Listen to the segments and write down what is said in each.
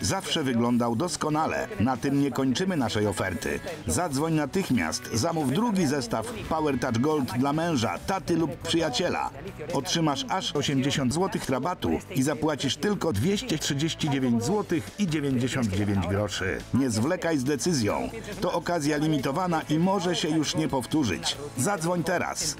zawsze wyglądał doskonale. Na tym nie kończymy naszej oferty. Zadzwoń natychmiast, zamów drugi zestaw Power Touch Gold dla męża, taty lub przyjaciela. Otrzymasz aż 80 zł rabatu i zapłacisz tylko 239 zł i 99 groszy. Nie zwlekaj z decyzją. To okazja limitowana i może się już nie powtórzyć. Zadzwoń teraz.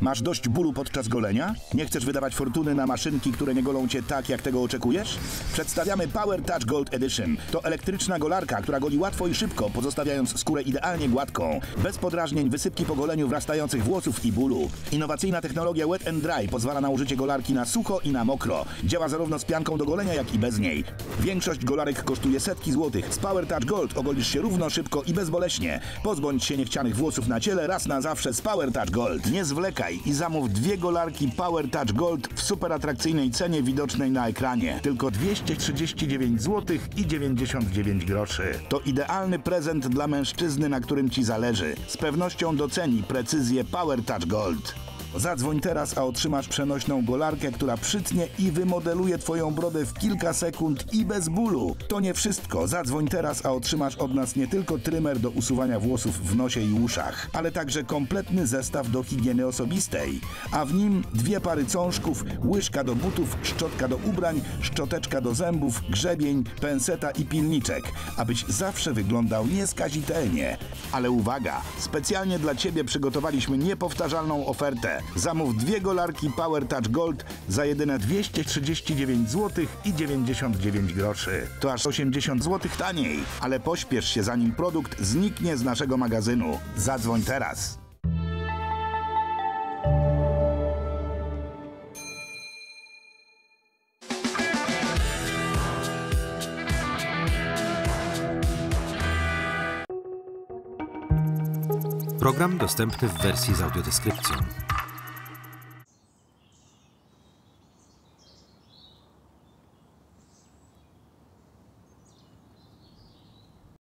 Masz dość bólu podczas golenia? Nie chcesz wydawać fortuny na maszynki, które nie golą cię tak, jak tego oczekujesz? Przedstawiamy Power Touch Gold Edition. To elektryczna golarka, która goli łatwo i szybko, pozostawiając skórę idealnie gładką. Bez podrażnień, wysypki po goleniu wrastających włosów i bólu. Innowacyjna technologia Wet and Dry pozwala na użycie golarki na sucho i na mokro. Działa zarówno z pianką do golenia, jak i bez niej. Większość golarek kosztuje setki złotych. Z Power Touch Gold ogolisz się równo, szybko i bezboleśnie. Pozbądź się niechcianych włosów na ciele raz na zawsze z Power Touch Gold. Nie zwlekaj i zamów dwie golarki Power Touch Gold w super atrakcyjnej cenie widocznej na ekranie. Tylko 239 zł i 99 groszy. To idealny prezent dla mężczyzny, na którym ci zależy. Z pewnością doceni precyzję Power Touch Gold. Zadzwoń teraz, a otrzymasz przenośną golarkę, która przytnie i wymodeluje Twoją brodę w kilka sekund i bez bólu. To nie wszystko. Zadzwoń teraz, a otrzymasz od nas nie tylko trymer do usuwania włosów w nosie i uszach, ale także kompletny zestaw do higieny osobistej. A w nim dwie pary cążków, łyżka do butów, szczotka do ubrań, szczoteczka do zębów, grzebień, penseta i pilniczek, abyś zawsze wyglądał nieskazitelnie. Ale uwaga, specjalnie dla Ciebie przygotowaliśmy niepowtarzalną ofertę. Zamów dwie golarki Power Touch Gold za jedyne 239 zł i 99 groszy. To aż 80 zł taniej, ale pośpiesz się zanim produkt zniknie z naszego magazynu. Zadzwoń teraz. Program dostępny w wersji z audiodeskrypcją.